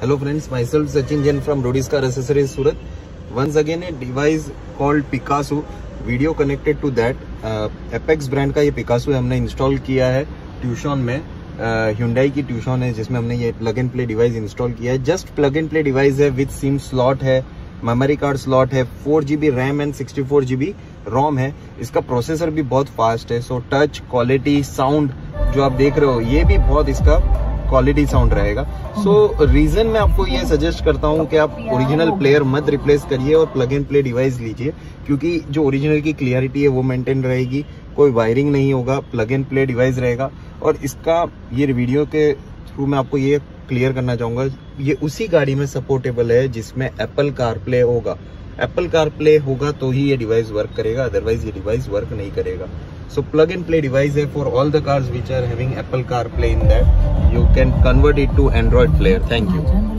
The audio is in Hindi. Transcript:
Friends, myself Sachin Jain from Rodis Car Accessories Surat. Once again a device called Picasso. Video connected to that. Uh, Apex brand का ये Picasso हमने इंस्टॉल किया है ट्यूशन में ह्यूंडाई uh, की ट्यूशन है जिसमें हमने ये plug and play device install किया है just plug and play device है विथ सिम स्लॉट है मेमोरी कार्ड स्लॉट है four RAM and sixty ROM है इसका प्रोसेसर भी बहुत फास्ट है सो टच क्वालिटी साउंड जो आप देख रहे हो ये भी बहुत इसका क्वालिटी साउंड रहेगा। सो रीजन मैं आपको ये सजेस्ट करता हूँ कि आप ओरिजिनल प्लेयर मत रिप्लेस करिए और प्लग एंड प्ले डिवाइस लीजिए, क्योंकि जो ओरिजिनल की क्लियरिटी है, वो मेंटेन रहेगी। कोई वायरिंग नहीं होगा प्लग एंड प्ले डिवाइस रहेगा। और इसका ये वीडियो के थ्रू मैं आपको ये क्लियर करना चाहूँगा, ये उसी गाड़ी में सपोर्टेबल है जिसमें एप्पल कार प्ले होगा। एप्पल कार प्ले होगा तो ही ये डिवाइस वर्क करेगा अदरवाइज़ ये डिवाइस वर्क नहीं करेगा so plug and play device है for all the cars which are having Apple car play in that you can convert it to Android player thank you.